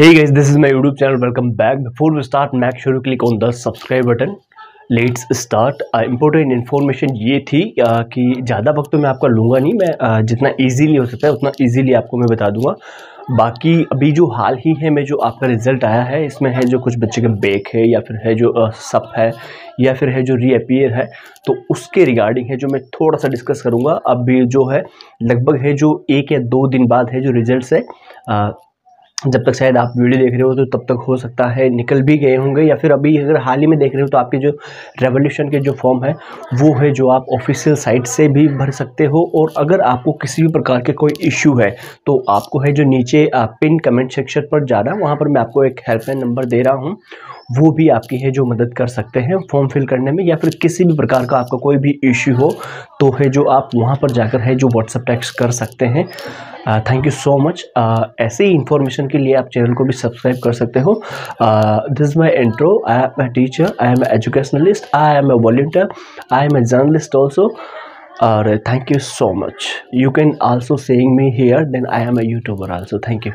Hey guys, this is my YouTube channel. Welcome back. Before we start, make sure you click on the subscribe button. Let's start important information ये थी uh, कि ज़्यादा वक्त तो मैं आपका लूँगा नहीं मैं uh, जितना इजीली हो सकता है उतना इजीली आपको मैं बता दूँगा बाकी अभी जो हाल ही है में जो आपका रिज़ल्ट आया है इसमें है जो कुछ बच्चे के बेक है या फिर है जो सप uh, है या फिर है जो रीअपियर है तो उसके रिगार्डिंग है जो मैं थोड़ा सा डिस्कस करूँगा अभी जो है लगभग है जो एक या दो दिन बाद है जो रिज़ल्ट है जब तक शायद आप वीडियो देख रहे हो तो तब तक हो सकता है निकल भी गए होंगे या फिर अभी अगर हाल ही में देख रहे हो तो आपके जो रेवोल्यूशन के जो फॉर्म है, वो है जो आप ऑफिशियल साइट से भी भर सकते हो और अगर आपको किसी भी प्रकार के कोई इश्यू है तो आपको है जो नीचे पिन कमेंट सेक्शन पर जाना, वहाँ पर मैं आपको एक हेल्पलाइन नंबर दे रहा हूँ। वो भी आपकी है जो मदद कर सकते हैं फॉर्म फिल करने में या फिर किसी भी प्रकार का आपका कोई भी इश्यू हो तो है जो आप वहाँ पर जाकर है जो व्हाट्सअप टेक्स्ट कर सकते हैं। थैंक यू सो मच ऐसे ही इन्फॉर्मेशन के लिए आप चैनल को भी सब्सक्राइब कर सकते हो. This is my intro I am a teacher I am educationalist I am a volunteer I am a journalist also और thank you so much you can also send me here then I am a YouTuber also thank you